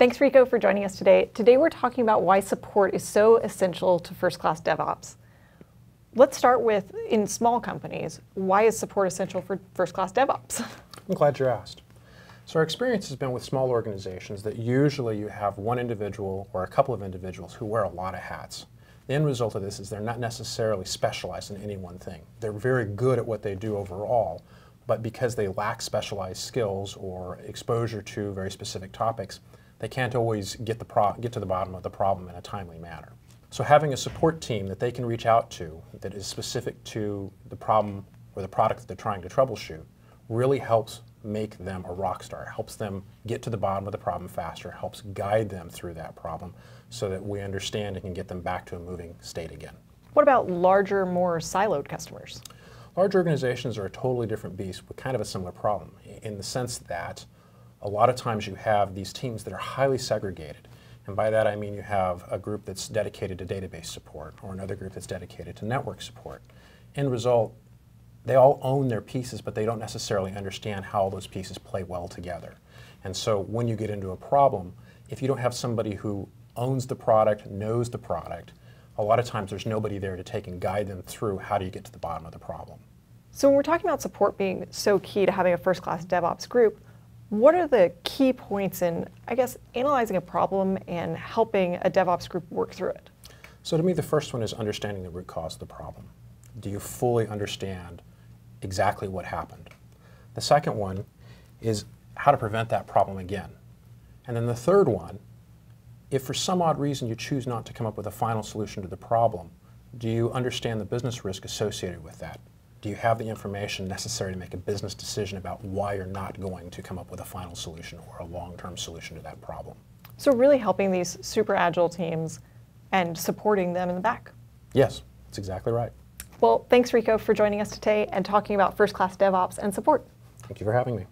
Thanks, Rico, for joining us today. Today we're talking about why support is so essential to first-class DevOps. Let's start with, in small companies, why is support essential for first-class DevOps? I'm glad you asked. So our experience has been with small organizations that usually you have one individual or a couple of individuals who wear a lot of hats. The end result of this is they're not necessarily specialized in any one thing. They're very good at what they do overall, but because they lack specialized skills or exposure to very specific topics, they can't always get, the get to the bottom of the problem in a timely manner. So having a support team that they can reach out to that is specific to the problem or the product that they're trying to troubleshoot really helps make them a rock star, helps them get to the bottom of the problem faster, helps guide them through that problem so that we understand and can get them back to a moving state again. What about larger, more siloed customers? Large organizations are a totally different beast with kind of a similar problem in the sense that a lot of times you have these teams that are highly segregated. And by that I mean you have a group that's dedicated to database support or another group that's dedicated to network support. End result, they all own their pieces, but they don't necessarily understand how those pieces play well together. And so when you get into a problem, if you don't have somebody who owns the product, knows the product, a lot of times there's nobody there to take and guide them through how do you get to the bottom of the problem. So when we're talking about support being so key to having a first-class DevOps group, what are the key points in, I guess, analyzing a problem and helping a DevOps group work through it? So to me, the first one is understanding the root cause of the problem. Do you fully understand exactly what happened. The second one is how to prevent that problem again. And then the third one, if for some odd reason you choose not to come up with a final solution to the problem, do you understand the business risk associated with that? Do you have the information necessary to make a business decision about why you're not going to come up with a final solution or a long-term solution to that problem? So really helping these super agile teams and supporting them in the back. Yes, that's exactly right. Well, thanks, Rico, for joining us today and talking about first class DevOps and support. Thank you for having me.